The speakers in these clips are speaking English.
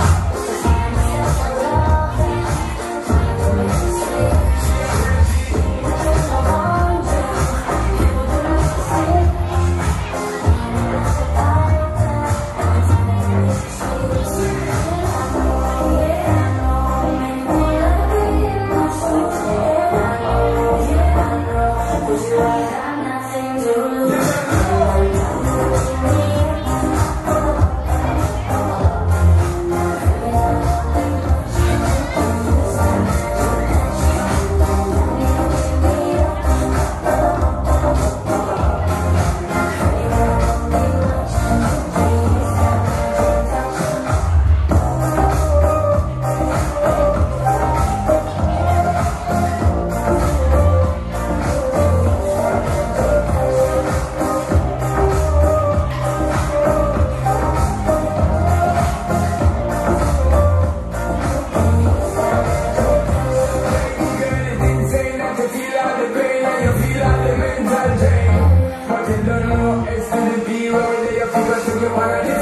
Wow. your word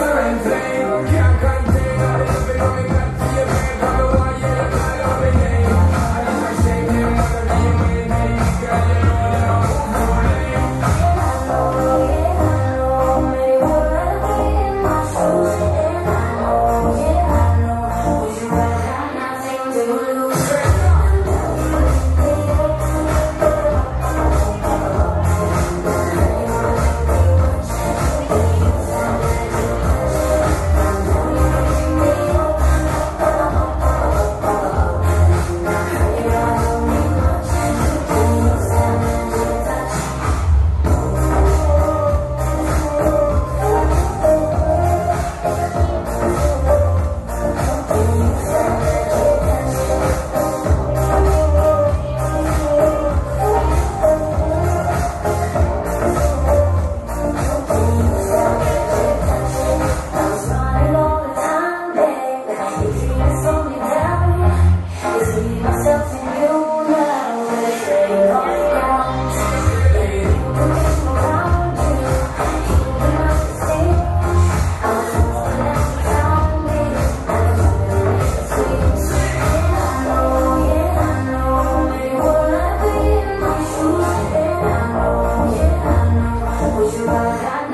Father.